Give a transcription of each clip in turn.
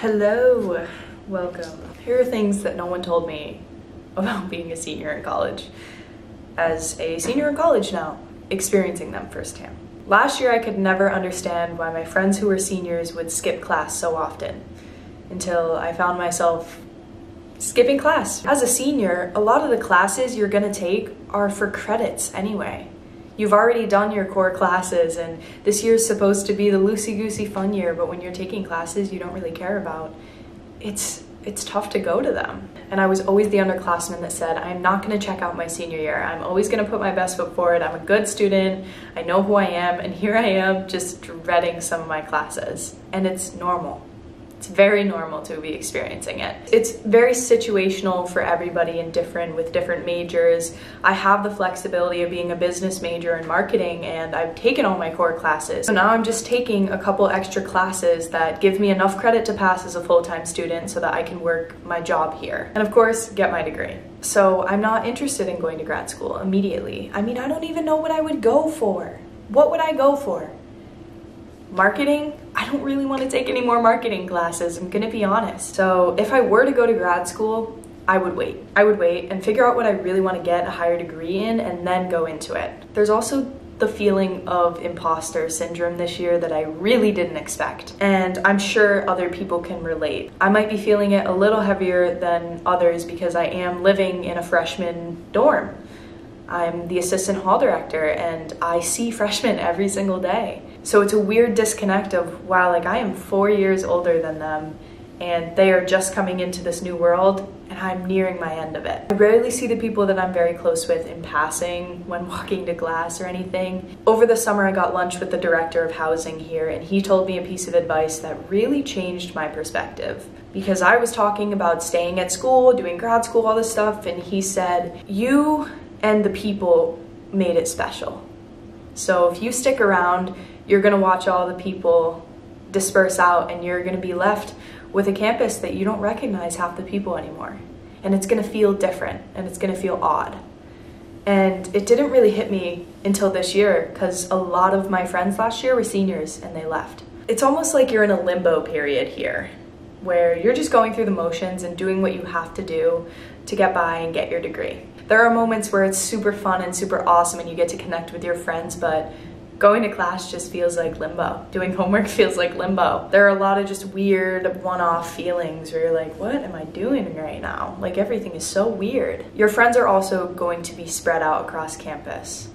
Hello, welcome. Here are things that no one told me about being a senior in college. As a senior in college now, experiencing them firsthand. Last year, I could never understand why my friends who were seniors would skip class so often until I found myself skipping class. As a senior, a lot of the classes you're gonna take are for credits anyway. You've already done your core classes, and this year's supposed to be the loosey goosey fun year, but when you're taking classes you don't really care about, it's it's tough to go to them. And I was always the underclassman that said, I'm not gonna check out my senior year. I'm always gonna put my best foot forward. I'm a good student. I know who I am. And here I am just dreading some of my classes. And it's normal. It's very normal to be experiencing it. It's very situational for everybody and different with different majors. I have the flexibility of being a business major in marketing and I've taken all my core classes. So now I'm just taking a couple extra classes that give me enough credit to pass as a full-time student so that I can work my job here. And of course, get my degree. So I'm not interested in going to grad school immediately. I mean, I don't even know what I would go for. What would I go for? marketing, I don't really want to take any more marketing classes, I'm gonna be honest. So if I were to go to grad school, I would wait. I would wait and figure out what I really want to get a higher degree in and then go into it. There's also the feeling of imposter syndrome this year that I really didn't expect. And I'm sure other people can relate. I might be feeling it a little heavier than others because I am living in a freshman dorm. I'm the assistant hall director and I see freshmen every single day. So it's a weird disconnect of, wow, like I am four years older than them and they are just coming into this new world and I'm nearing my end of it. I rarely see the people that I'm very close with in passing when walking to class or anything. Over the summer, I got lunch with the director of housing here and he told me a piece of advice that really changed my perspective. Because I was talking about staying at school, doing grad school, all this stuff, and he said, You and the people made it special. So if you stick around, you're gonna watch all the people disperse out and you're gonna be left with a campus that you don't recognize half the people anymore. And it's gonna feel different and it's gonna feel odd. And it didn't really hit me until this year because a lot of my friends last year were seniors and they left. It's almost like you're in a limbo period here where you're just going through the motions and doing what you have to do to get by and get your degree. There are moments where it's super fun and super awesome and you get to connect with your friends, but going to class just feels like limbo. Doing homework feels like limbo. There are a lot of just weird one-off feelings where you're like, what am I doing right now? Like everything is so weird. Your friends are also going to be spread out across campus.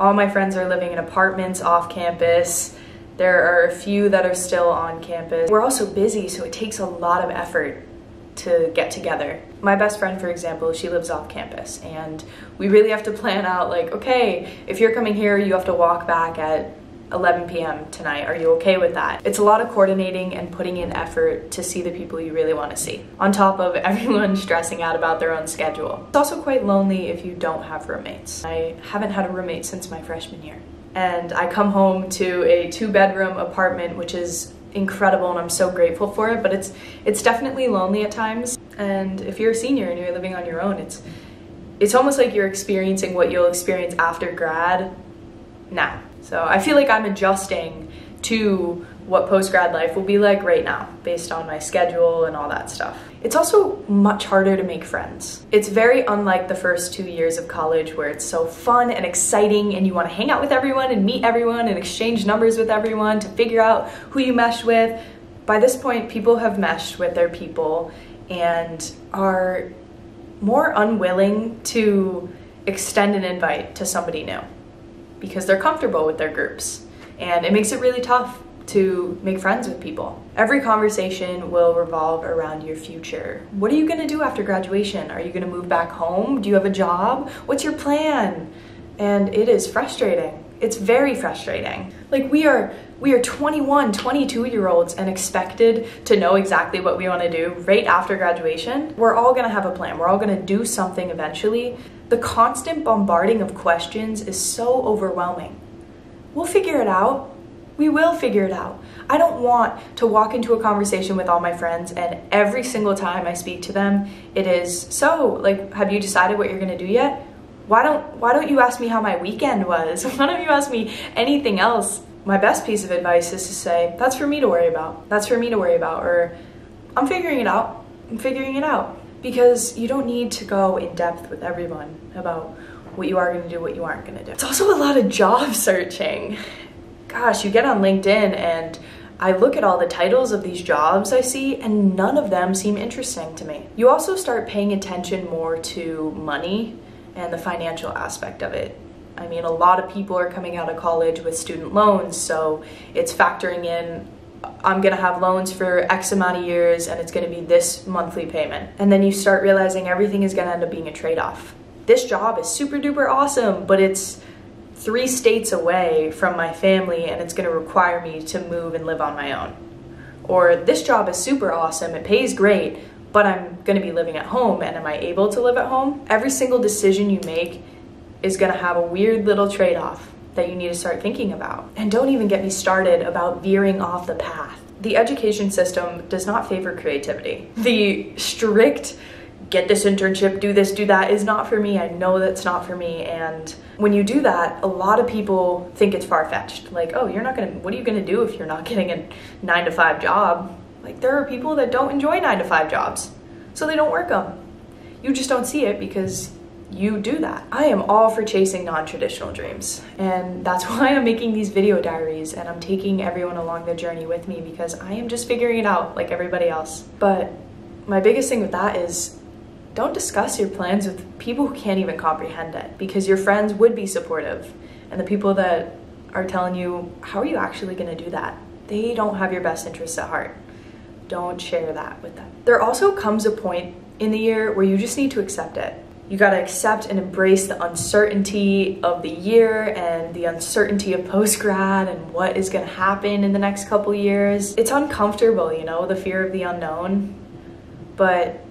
All my friends are living in apartments off campus. There are a few that are still on campus. We're also busy, so it takes a lot of effort to get together. My best friend, for example, she lives off campus and we really have to plan out like, okay, if you're coming here, you have to walk back at 11 p.m. tonight. Are you okay with that? It's a lot of coordinating and putting in effort to see the people you really want to see, on top of everyone stressing out about their own schedule. It's also quite lonely if you don't have roommates. I haven't had a roommate since my freshman year. And I come home to a two bedroom apartment, which is incredible and I'm so grateful for it, but it's it's definitely lonely at times. And if you're a senior and you're living on your own, it's it's almost like you're experiencing what you'll experience after grad now. So I feel like I'm adjusting to what post grad life will be like right now based on my schedule and all that stuff. It's also much harder to make friends. It's very unlike the first two years of college where it's so fun and exciting and you want to hang out with everyone and meet everyone and exchange numbers with everyone to figure out who you mesh with. By this point, people have meshed with their people and are more unwilling to extend an invite to somebody new because they're comfortable with their groups. And it makes it really tough to make friends with people. Every conversation will revolve around your future. What are you gonna do after graduation? Are you gonna move back home? Do you have a job? What's your plan? And it is frustrating. It's very frustrating. Like we are we are 21, 22 year olds and expected to know exactly what we want to do right after graduation. We're all going to have a plan. We're all going to do something eventually. The constant bombarding of questions is so overwhelming. We'll figure it out. We will figure it out. I don't want to walk into a conversation with all my friends and every single time I speak to them, it is, so, like, have you decided what you're gonna do yet? Why don't, why don't you ask me how my weekend was? Why don't you ask me anything else? My best piece of advice is to say, that's for me to worry about. That's for me to worry about. Or I'm figuring it out. I'm figuring it out. Because you don't need to go in depth with everyone about what you are to do, what you aren't to do. It's also a lot of job searching. Gosh, you get on LinkedIn and I look at all the titles of these jobs I see, and none of them seem interesting to me. You also start paying attention more to money and the financial aspect of it. I mean, a lot of people are coming out of college with student loans, so it's factoring in I'm gonna have loans for X amount of years and it's gonna be this monthly payment. And then you start realizing everything is gonna end up being a trade off. This job is super duper awesome, but it's three states away from my family and it's gonna require me to move and live on my own. Or this job is super awesome, it pays great, but I'm gonna be living at home and am I able to live at home? Every single decision you make is gonna have a weird little trade off that you need to start thinking about. And don't even get me started about veering off the path. The education system does not favor creativity. The strict get this internship, do this, do that is not for me. I know that's not for me. And when you do that, a lot of people think it's far fetched. Like, oh, you're not gonna, what are you gonna do if you're not getting a nine to five job? Like, there are people that don't enjoy nine to five jobs, so they don't work them. You just don't see it because you do that. I am all for chasing non-traditional dreams and that's why I'm making these video diaries and I'm taking everyone along the journey with me because I am just figuring it out like everybody else. But my biggest thing with that is don't discuss your plans with people who can't even comprehend it because your friends would be supportive. And the people that are telling you how are you actually going to do that? They don't have your best interests at heart. Don't share that with them. There also comes a point in the year where you just need to accept it. You got to accept and embrace the uncertainty of the year and the uncertainty of post grad and what is going to happen in the next couple years. It's uncomfortable, you know, the fear of the unknown, but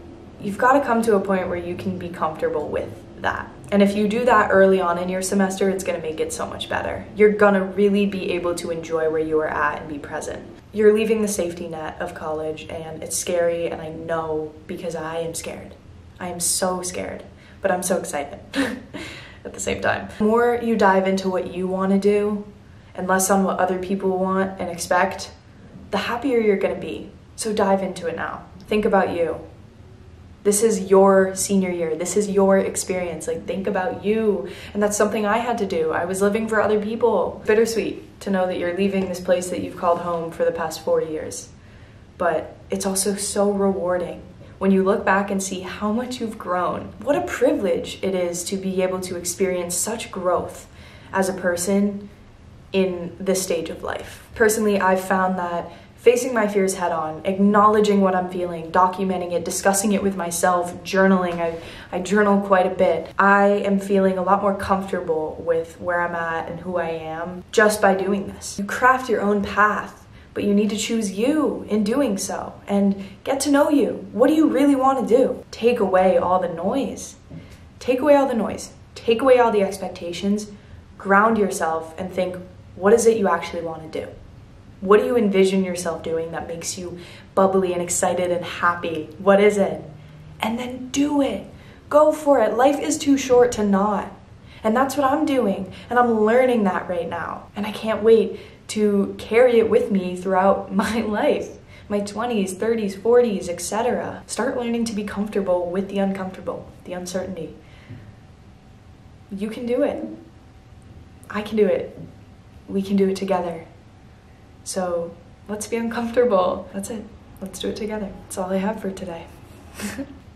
you've got to come to a point where you can be comfortable with that. And if you do that early on in your semester, it's going to make it so much better. You're going to really be able to enjoy where you are at and be present. You're leaving the safety net of college, and it's scary, and I know because I am scared. I am so scared but I'm so excited at the same time. The more you dive into what you want to do and less on what other people want and expect, the happier you're going to be. So dive into it now. Think about you. This is your senior year. This is your experience. Like, think about you. And that's something I had to do. I was living for other people. Bittersweet to know that you're leaving this place that you've called home for the past four years. But it's also so rewarding when you look back and see how much you've grown. What a privilege it is to be able to experience such growth as a person in this stage of life. Personally, I've found that facing my fears head on, acknowledging what I'm feeling, documenting it, discussing it with myself, journaling. I, I journal quite a bit. I am feeling a lot more comfortable with where I'm at and who I am just by doing this. You craft your own path but you need to choose you in doing so and get to know you. What do you really want to do? Take away all the noise. Take away all the noise. Take away all the expectations. Ground yourself and think, what is it you actually want to do? What do you envision yourself doing that makes you bubbly and excited and happy? What is it? And then do it. Go for it. Life is too short to not. And that's what I'm doing. And I'm learning that right now. And I can't wait to carry it with me throughout my life my 20s 30s 40s etc start learning to be comfortable with the uncomfortable the uncertainty you can do it i can do it we can do it together so let's be uncomfortable. That's it. Let's do it together. That's all i have for today